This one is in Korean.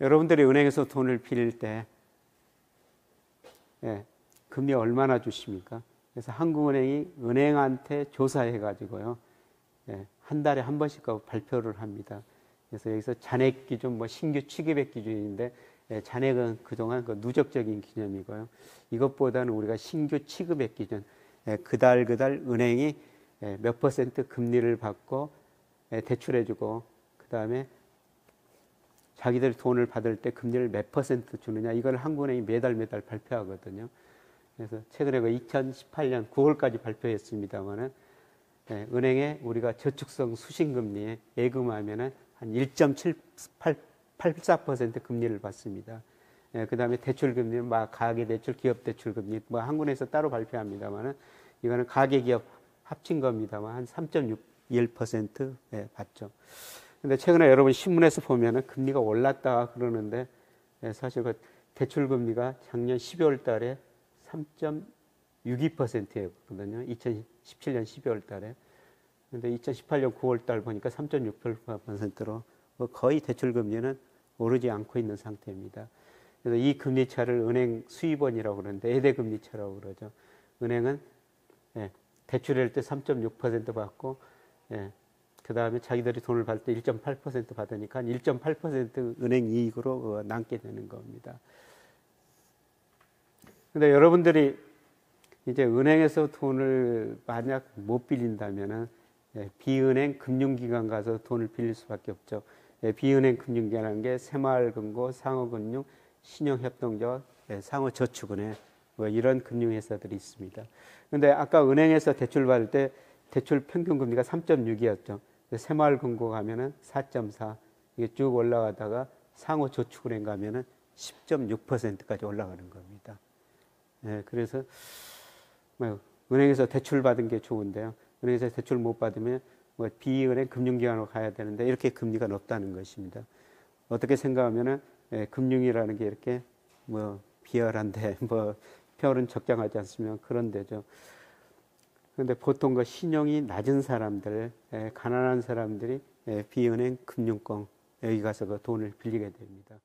여러분들이 은행에서 돈을 빌릴 때 예, 금리 얼마나 주십니까? 그래서 한국은행이 은행한테 조사해 가지고요. 예, 한 달에 한 번씩 발표를 합니다. 그래서 여기서 잔액 기준, 뭐 신규 취급액 기준인데 예, 잔액은 그동안 그 누적적인 개념이고요. 이것보다는 우리가 신규 취급액 기준, 예, 그달 그달 은행이 예, 몇 퍼센트 금리를 받고 예, 대출해주고 그 다음에 자기들이 돈을 받을 때 금리를 몇 퍼센트 주느냐 이걸 한국은행이 매달 매달 발표하거든요. 그래서 최근에 그 2018년 9월까지 발표했습니다만은 예, 은행에 우리가 저축성 수신금리에 예금하면은 한 1.78% 금리를 받습니다. 예, 그 다음에 대출금리는 막 가계대출, 기업대출금리, 뭐 한국에서 따로 발표합니다만은 이거는 가계기업 합친 겁니다만 한 3.61% 예, 받죠. 근데 최근에 여러분 신문에서 보면은 금리가 올랐다 그러는데 예, 사실 그 대출 금리가 작년 12월 달에 3.62%였거든요. 2017년 12월 달에. 근데 2018년 9월 달 보니까 3.68%로 뭐 거의 대출 금리는 오르지 않고 있는 상태입니다. 그래서 이 금리 차를 은행 수입원이라고 그러는데 예대 금리 차라고 그러죠. 은행은 예, 대출할 때 3.6% 받고 예, 그 다음에 자기들이 돈을 받을 때 1.8% 받으니까 1.8% 은행 이익으로 어, 남게 되는 겁니다. 근데 여러분들이 이제 은행에서 돈을 만약 못 빌린다면은 예, 비은행 금융기관 가서 돈을 빌릴 수밖에 없죠. 예, 비은행 금융기관이라는 게 새마을금고, 상호금융, 신용협동조, 예, 상호저축은행 뭐 이런 금융회사들이 있습니다. 근데 아까 은행에서 대출 받을 때 대출 평균 금리가 3.6이었죠. 새마을 금고 가면은 4.4 이게 쭉 올라가다가 상호 저축은행 가면은 10.6%까지 올라가는 겁니다. 예, 그래서 뭐 은행에서 대출 받은 게 좋은데요. 은행에서 대출 못 받으면 뭐 비은행 금융기관으로 가야 되는데 이렇게 금리가 높다는 것입니다. 어떻게 생각하면은 예, 금융이라는 게 이렇게 뭐 비열한데 뭐 별은 적장하지 않으면 그런 데죠. 그런데 보통 그 신용이 낮은 사람들, 예, 가난한 사람들이 예, 비은행 금융권 여기 가서 그 돈을 빌리게 됩니다.